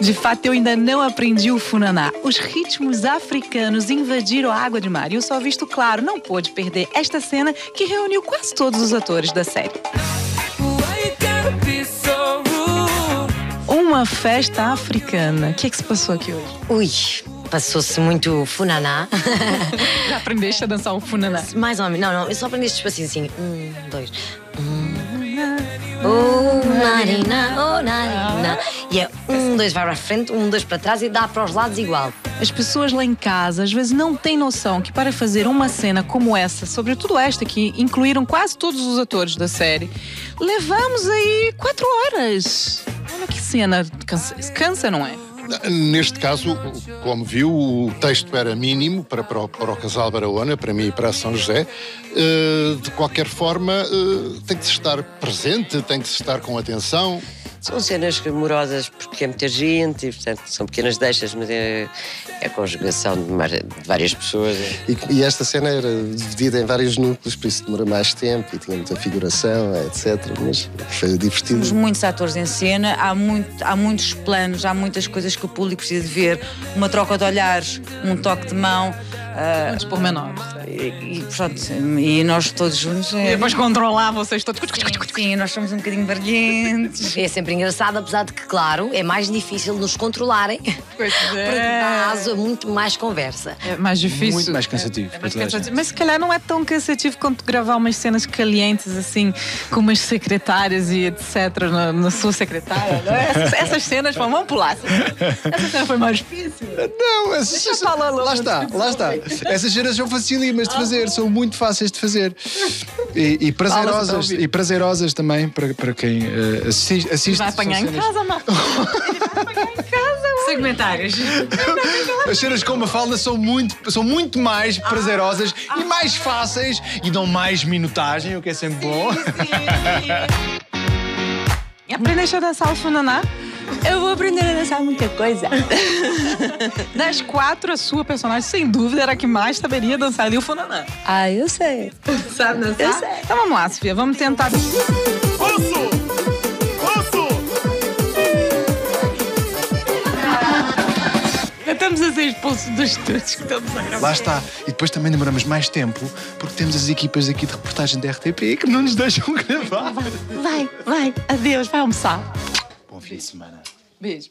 De fato, eu ainda não aprendi o funaná. Os ritmos africanos invadiram a água de mar e o Só Visto Claro não pôde perder esta cena que reuniu quase todos os atores da série. Uma festa africana. O que é que se passou aqui hoje? Ui, passou-se muito funaná. Já aprendeste a dançar o funaná? Mais ou menos. Não, não, eu só aprendi tipo assim, assim. Um, dois. Um, oh, narina, oh, narina. E é um, dois vai para a frente, um, dois para trás e dá para os lados igual. As pessoas lá em casa às vezes não têm noção que para fazer uma cena como essa, sobretudo esta que incluíram quase todos os atores da série, levamos aí quatro horas. Olha que cena cansa, cansa não é? Neste caso, como viu, o texto era mínimo para, para, o, para o casal Barahona, para mim e para São José. Uh, de qualquer forma, uh, tem que se estar presente, tem que se estar com atenção. São cenas amorosas porque é muita gente e, portanto, são pequenas deixas, mas é, é a conjugação de, mar, de várias pessoas. E, e, esta cena era dividida em vários núcleos, por isso demora mais tempo e tinha muita figuração, etc. Mas foi divertido. Temos muitos atores em cena, há, muito, há muitos planos, há muitas coisas que o público precisa de ver, uma troca de olhares, um toque de mão. Uh, Muitos pormenores. E, e, pronto, e nós todos juntos. E depois controlar vocês todos. Sim, sim, nós somos um bocadinho barulhentos. É sempre engraçado, apesar de que, claro, é mais difícil nos controlarem. Pois é. Caso é muito mais conversa. É mais difícil. Muito mais cansativo. É, é mais cansativo. Mas se calhar não é tão cansativo quanto gravar umas cenas calientes, assim, com umas secretárias e etc. na, na sua secretária. É? Essas, essas, cenas, vamos pular. Essa cena foi mais difícil. Não, essas, lá, lá está, lá está. Essas cenas são facílimas de fazer, são muito fáceis de fazer. E, e prazerosas, e prazerosas também para, para quem uh, assiste, assiste. Vai apanhar em casa, mano. Vai apanhar em casa, Sem comentários. As cenas com uma falda são muito, são muito mais prazerosas e mais fáceis e dão mais minutagem, o que é sempre bom. Sim, sim. Aprendeste a dançar o funaná? Eu vou aprender a dançar muita coisa. Das quatro, a sua personagem, sem dúvida, era a que mais saberia dançar ali o Funanã. Ah, eu sei. Sabe dançar? Eu sei. Então vamos lá, Sofia, vamos tentar. Estamos a ser expulsos dos estúdios que estamos a gravar. Lá está. E depois também demoramos mais tempo porque temos as equipas aqui de reportagem da RTP que não nos deixam gravar. Vai, vai. Adeus, vai almoçar. Bom fim de semana. Beijo.